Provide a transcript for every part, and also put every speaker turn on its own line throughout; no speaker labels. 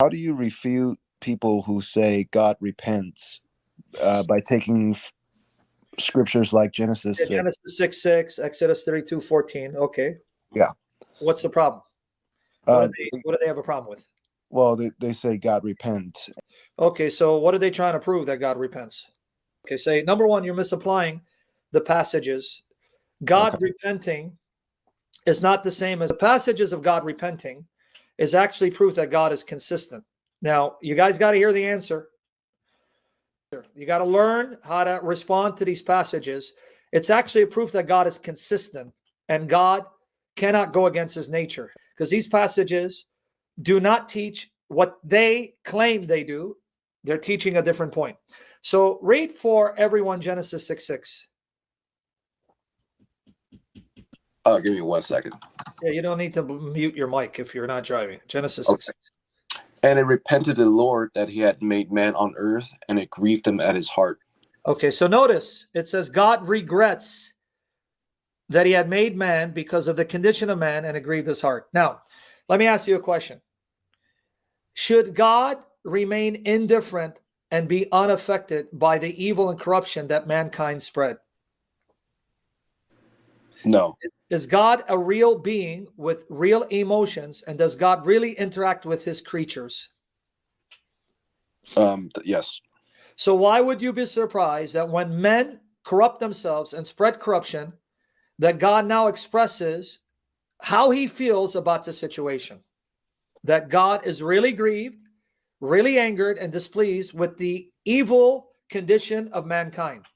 How do you refute people who say God repents uh, by taking f- scriptures like Genesis?
Yeah,
6?
Genesis 6 6, Exodus 32 14. Okay.
Yeah.
What's the problem? What,
Uh,
do they, what do they have a problem with?
well, they, they say God repents.
Okay, so what are they trying to prove that God repents? Okay, say number one, you're misapplying the passages. God
Okay.
repenting is not the same as the passages of God repenting is actually proof that God is consistent. Now, you guys got to hear the answer. You got to learn how to respond to these passages. It's actually a proof that God is consistent and God cannot go against his nature because these passages do not teach what they claim they do. They're teaching a different point. So read for everyone Genesis 6 6.
Uh, give me one second.
Yeah, you don't need to mute your mic if you're not driving. Genesis 6 6.
And it repented the Lord that he had made man on earth, and it grieved him at his heart.
Okay, so notice it says God regrets that he had made man because of the condition of man and it grieved his heart. Now, let me ask you a question. Should God remain indifferent and be unaffected by the evil and corruption that mankind spread?
No,
Is God a real being with real emotions and does God really interact with his creatures?
um, yes,
So why would you be surprised that when men corrupt themselves and spread corruption, that God now expresses how he feels about the situation? That God is really grieved, really angered and displeased with the evil condition of mankind.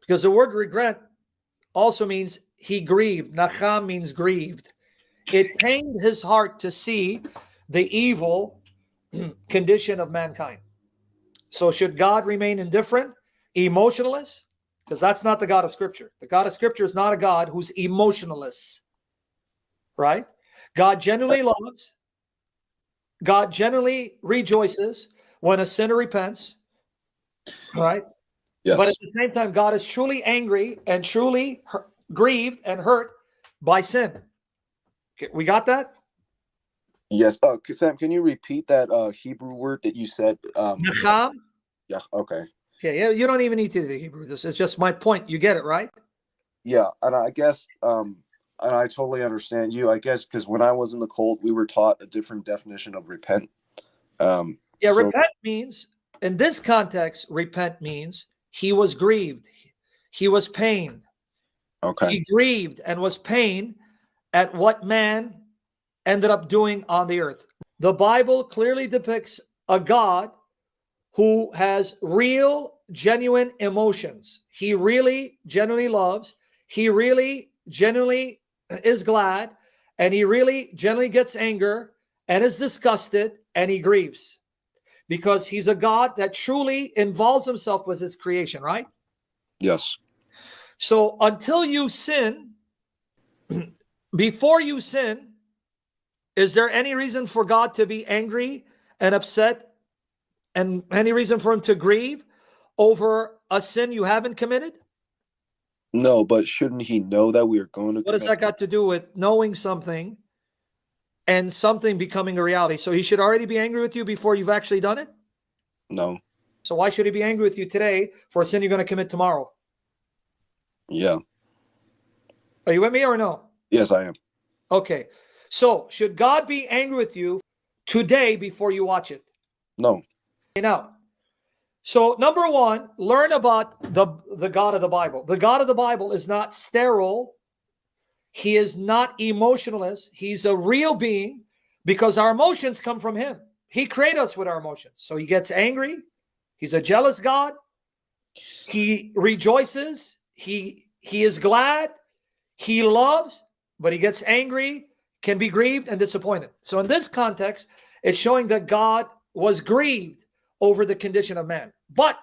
Because the word regret also means he grieved. Nacham means grieved. It pained his heart to see the evil condition of mankind. So should God remain indifferent, emotionless? Because that's not the God of Scripture. The God of Scripture is not a God who's emotionless, right? God genuinely loves. God generally rejoices when a sinner repents, right?
Yes,
But at the same time, God is truly angry and truly hu- grieved and hurt by sin. We got that?
yes. Uh, Sam, can you repeat that uh Hebrew word that you said? Um,
Nacham.
yeah, okay,
Okay, yeah, you don't even need to do the Hebrew. This is just my point. You get it, right?
yeah, and I guess um, and I totally understand you. I guess because when I was in the cult, we were taught a different definition of repent. Um,
Yeah,
So-
repent means, in this context, repent means he was grieved, he was pained.
okay,
He grieved and was pained at what man ended up doing on the earth. The Bible clearly depicts a God who has real, genuine emotions. He really, genuinely loves. He really, genuinely is glad. And he really, genuinely gets anger and is disgusted and he grieves because he's a God that truly involves himself with his creation, right?
yes,
So until you sin, before you sin, is there any reason for God to be angry and upset and any reason for him to grieve over a sin you haven't committed?
no, but shouldn't he know that we are going to?
What does that got to do with knowing something and something becoming a reality? So he should already be angry with you before you've actually done it?
No,
So why should he be angry with you today for a sin you're going to commit tomorrow?
yeah,
Are you with me or no?
yes, I am.
Okay. So should God be angry with you today before you watch it?
No,
Okay, Now, so number one, learn about the the God of the Bible. The God of the Bible is not sterile. He is not emotionless. He's a real being because our emotions come from Him. He created us with our emotions. So He gets angry. He's a jealous God. He rejoices. He he is glad. He loves, but he gets angry, can be grieved and disappointed. So in this context, it's showing that God was grieved over the condition of man. But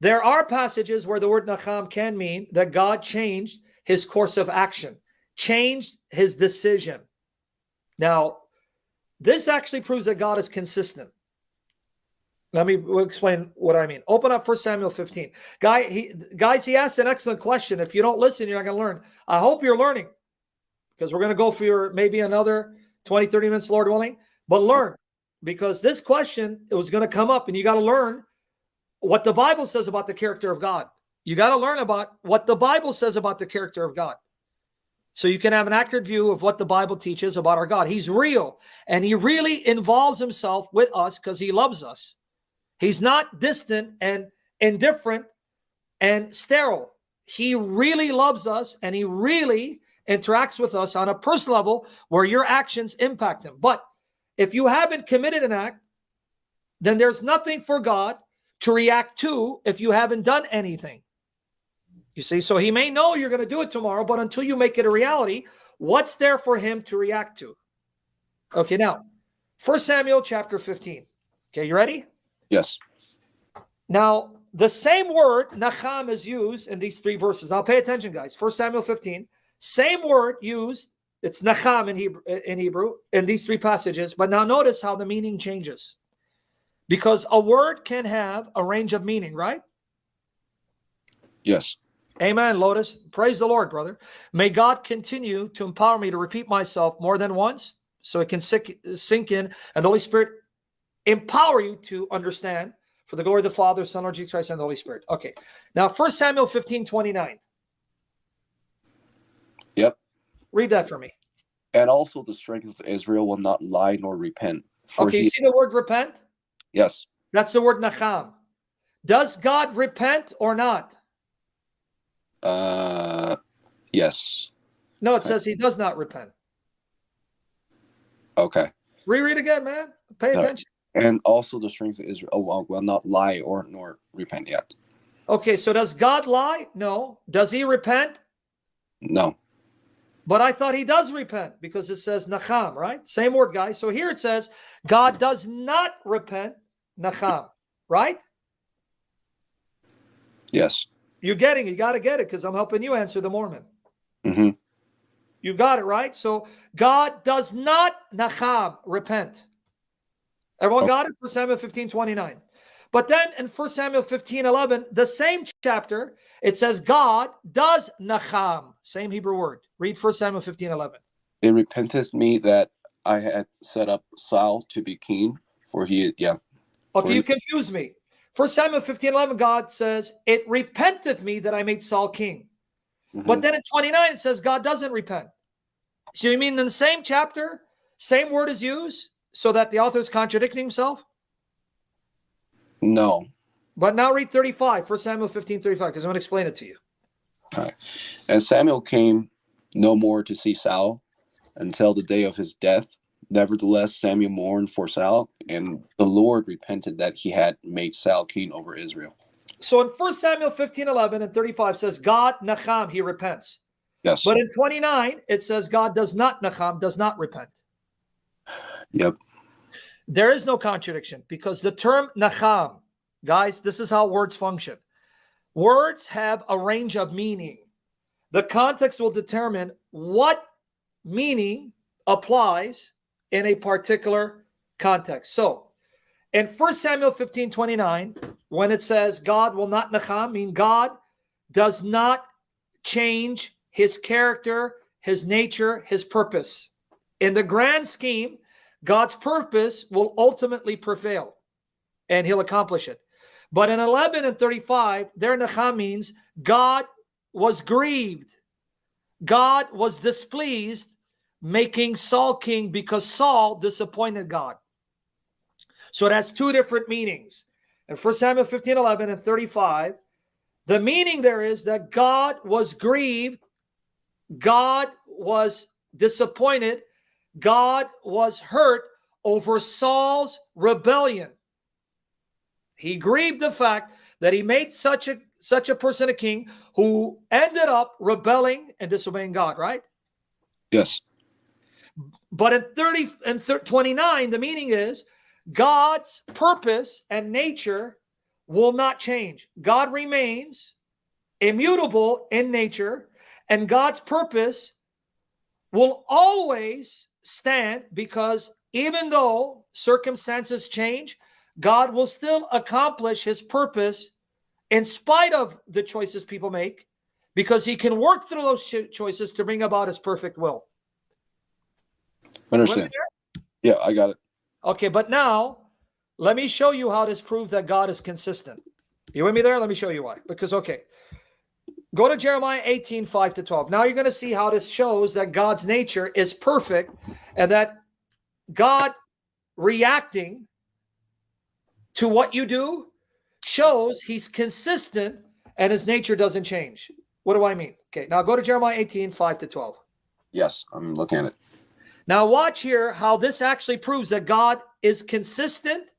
there are passages where the word nacham can mean that God changed his course of action, changed his decision. Now, this actually proves that God is consistent. Let me explain what I mean. Open up 1 Samuel 15. Guy, he, guys, he asked an excellent question. If you don't listen, you're not going to learn. I hope you're learning because we're going to go for your maybe another 20, 30 minutes, Lord willing. But learn because this question it was going to come up and you got to learn what the Bible says about the character of God. You got to learn about what the Bible says about the character of God. So you can have an accurate view of what the Bible teaches about our God. He's real and he really involves himself with us because he loves us. He's not distant and indifferent and sterile. He really loves us and he really interacts with us on a personal level where your actions impact him. But if you haven't committed an act, then there's nothing for God to react to if you haven't done anything. You see, so he may know you're going to do it tomorrow, but until you make it a reality, what's there for him to react to? Okay, now, First Samuel chapter 15. Okay, you ready?
Yes.
Now, the same word, Nacham, is used in these three verses. Now, pay attention, guys. First Samuel 15, same word used. It's Nacham in Hebrew, in Hebrew in these three passages. But now notice how the meaning changes. Because a word can have a range of meaning, right?
Yes.
Amen, Lotus. Praise the Lord, brother. May God continue to empower me to repeat myself more than once so it can sink, sink in and the Holy Spirit empower you to understand for the glory of the Father, Son, Lord Jesus Christ, and the Holy Spirit. Okay. Now, First Samuel 15 29.
Yep.
Read that for me.
And also the strength of Israel will not lie nor repent.
Okay, you see the word repent?
yes.
That's the word nacham. Does God repent or not?
Uh yes.
No, it says he does not repent.
Okay.
Reread again, man. Pay
No.
attention.
And also the strength of Israel oh, well, will not lie or nor repent yet.
Okay, so does God lie? No. Does he repent?
No.
But I thought he does repent because it says nacham, right? Same word, guys. So here it says God does not repent, nacham, right?
Yes.
You're getting it. You got to get it because I'm helping you answer the Mormon.
hmm
You got it, right? So God does not nacham, repent. Everyone
Oh.
got it? For Samuel 15, 29. But then in 1 Samuel 15, 11, the same chapter, it says God does nacham. Same Hebrew word. Read 1 Samuel 15, 11.
It repenteth me that I had set up Saul to be king, for he yeah.
Okay,
For-
you confuse me. 1 Samuel 15, 11, God says, It repenteth me that I made Saul king.
Mhm.
But then in 29, it says God doesn't repent. So you mean in the same chapter, same word is used so that the author is contradicting himself?
no.
But now read 35, 1 Samuel 15, 35, because I'm going to explain it to you.
And Samuel came no more to see Saul until the day of his death. Nevertheless, Samuel mourned for Saul, and the Lord repented that he had made Saul king over Israel.
So in 1 Samuel 15, 11 and 35 says, God, Nacham, he repents.
Yes.
But in 29, it says God does not Nacham, does not repent.
Yep.
There is no contradiction because the term Nacham, guys, this is how words function. Words have a range of meaning. The context will determine what meaning applies in a particular context. So, in 1 Samuel 15 29, when it says God will not Nacham, mean God does not change his character, his nature, his purpose. In the grand scheme, God's purpose will ultimately prevail and he'll accomplish it. But in 11 and 35, there Nacham means God was grieved. God was displeased making Saul king because Saul disappointed God. So it has two different meanings. In 1 Samuel 15, 11 and 35, the meaning there is that God was grieved, God was disappointed, God was hurt over Saul's rebellion. He grieved the fact that he made such a such a person a king who ended up rebelling and disobeying God, right?
Yes.
But in 30 and 29, the meaning is God's purpose and nature will not change. God remains immutable in nature, and God's purpose will always stand because even though circumstances change, God will still accomplish his purpose in spite of the choices people make because he can work through those cho- choices to bring about his perfect will.
Understand. Yeah, I got it.
Okay, but now let me show you how this proves that God is consistent. You with me there? Let me show you why. Because, okay, go to Jeremiah 18, 5 to 12. Now you're going to see how this shows that God's nature is perfect and that God reacting to what you do shows he's consistent and his nature doesn't change. What do I mean? Okay, now go to Jeremiah 18, 5 to 12.
Yes, I'm looking at it.
Now, watch here how this actually proves that God is consistent,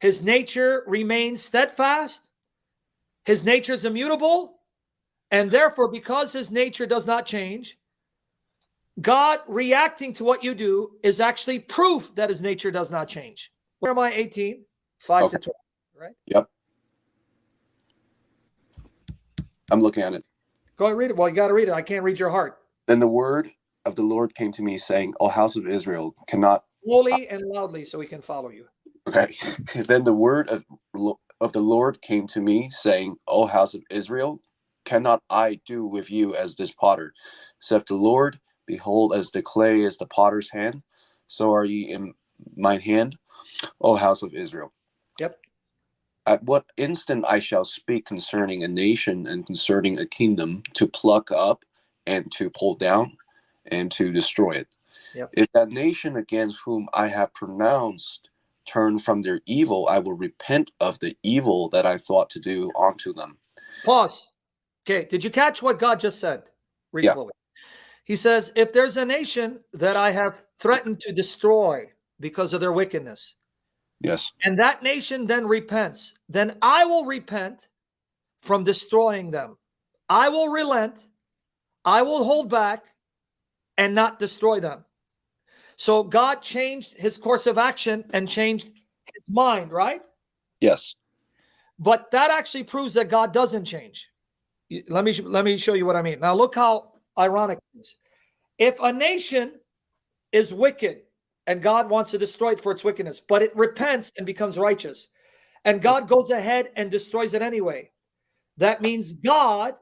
his nature remains steadfast, his nature is immutable, and therefore, because his nature does not change, God reacting to what you do is actually proof that his nature does not change. Where am I? 18, 5
Okay.
to 12, right?
Yep. I'm looking at it.
Go ahead, read it. Well, you got to read it. I can't read your heart.
Then the word of the Lord came to me, saying, O house of Israel, cannot
Slowly and loudly so we can follow you.
Okay. then the word of of the Lord came to me, saying, O house of Israel, cannot I do with you as this potter? Saith the Lord, Behold, as the clay is the potter's hand, so are ye in mine hand, O house of Israel.
Yep.
At what instant I shall speak concerning a nation and concerning a kingdom to pluck up and to pull down and to destroy it.
Yep.
If that nation against whom I have pronounced turn from their evil, I will repent of the evil that I thought to do unto them.
Pause. Okay, did you catch what God just said? Read
Yeah.
slowly. He says, If there's a nation that I have threatened to destroy because of their wickedness,
Yes.
and that nation then repents, then I will repent from destroying them. I will relent, I will hold back and not destroy them. So God changed his course of action and changed his mind, right?
Yes.
But that actually proves that God doesn't change. Let me let me show you what I mean. Now look how ironic it is. If a nation is wicked and God wants to destroy it for its wickedness, but it repents and becomes righteous, and God goes ahead and destroys it anyway, that means God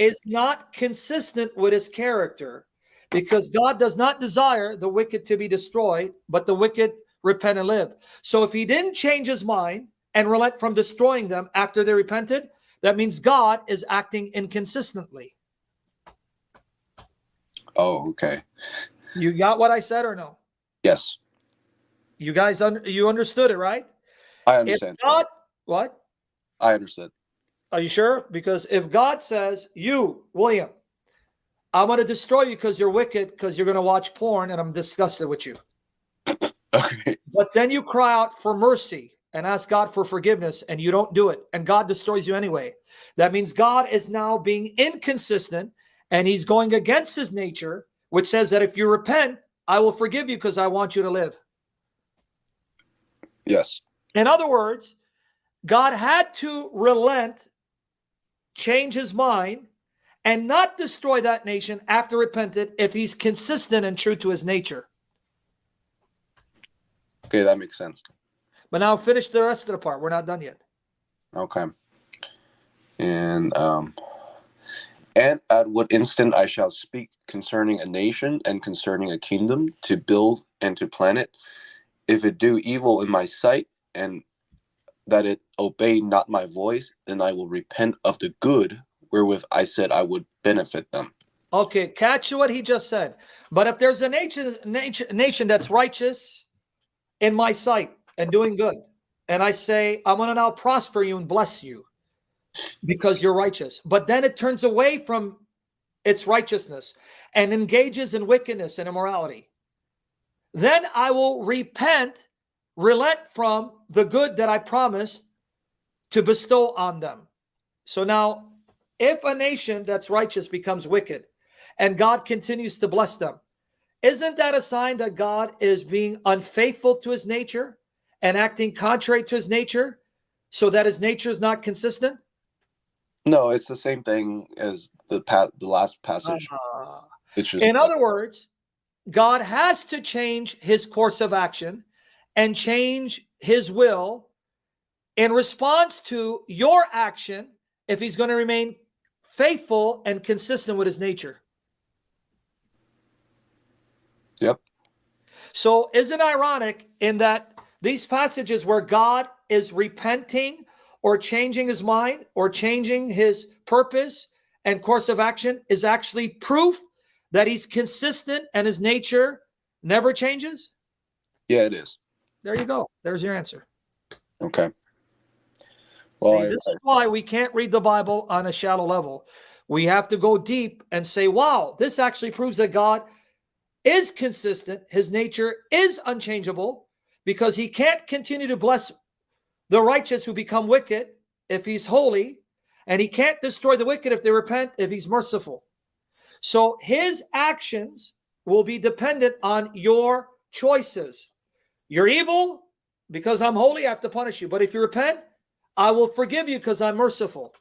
is not consistent with his character because God does not desire the wicked to be destroyed, but the wicked repent and live. So if he didn't change his mind and relent from destroying them after they repented, that means God is acting inconsistently.
Oh, okay.
You got what I said or no?
Yes.
You guys, un- you understood it, right?
I understand. If.
God, what?
I understood.
Are you sure? Because if God says, you, William, I'm going to destroy you because you're wicked, because you're going to watch porn, and I'm disgusted with you.
Okay.
But then you cry out for mercy and ask God for forgiveness, and you don't do it, and God destroys you anyway. That means God is now being inconsistent and he's going against his nature, which says that if you repent, I will forgive you because I want you to live.
Yes.
In other words, God had to relent, change his mind, and not destroy that nation after repented if he's consistent and true to his nature.
Okay, that makes sense.
But now finish the rest of the part. We're not done yet.
Okay. And um and at what instant I shall speak concerning a nation and concerning a kingdom to build and to plan it, if it do evil in my sight and that it obey not my voice, then I will repent of the good wherewith I said I would benefit them.
Okay, catch what he just said. But if there's a nation, nation, nation that's righteous in my sight and doing good, and I say, I'm going to now prosper you and bless you because you're righteous, but then it turns away from its righteousness and engages in wickedness and immorality, then I will repent, relent from the good that I promised to bestow on them. So now, if a nation that's righteous becomes wicked, and God continues to bless them. Isn't that a sign that God is being unfaithful to his nature and acting contrary to his nature so that his nature is not consistent?
No, it's the same thing as the pa- the last passage.
Ah.
It's just
In other words, God has to change his course of action and change his will in response to your action if he's going to remain faithful and consistent with his nature.
Yep.
So, isn't ironic in that these passages where God is repenting or changing his mind or changing his purpose and course of action is actually proof that he's consistent and his nature never changes?
Yeah, it is.
There you go. There's your answer.
Okay. Well,
See,
I-
this is why we can't read the Bible on a shallow level. We have to go deep and say, wow, this actually proves that God is consistent. His nature is unchangeable because he can't continue to bless the righteous who become wicked if he's holy, and he can't destroy the wicked if they repent if he's merciful. So his actions will be dependent on your choices. You're evil because I'm holy, I have to punish you. But if you repent, I will forgive you because I'm merciful.